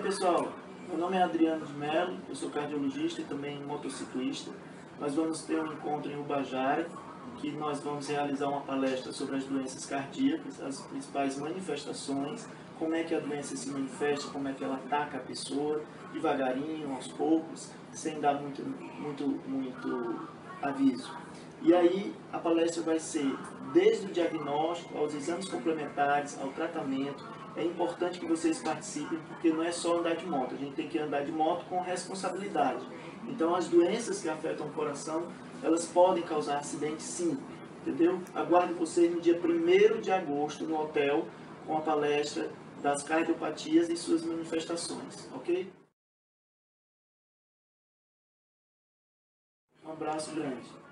pessoal, meu nome é Adriano de Mello, eu sou cardiologista e também motociclista. Nós vamos ter um encontro em Ubajara, que nós vamos realizar uma palestra sobre as doenças cardíacas, as principais manifestações, como é que a doença se manifesta, como é que ela ataca a pessoa, devagarinho, aos poucos, sem dar muito, muito, muito aviso. E aí a palestra vai ser desde o diagnóstico, aos exames complementares, ao tratamento. É importante que vocês participem, porque não é só andar de moto, a gente tem que andar de moto com responsabilidade. Então as doenças que afetam o coração, elas podem causar acidente sim, entendeu? Aguardo vocês no dia 1 de agosto no hotel com a palestra das cardiopatias e suas manifestações, ok? Um abraço grande.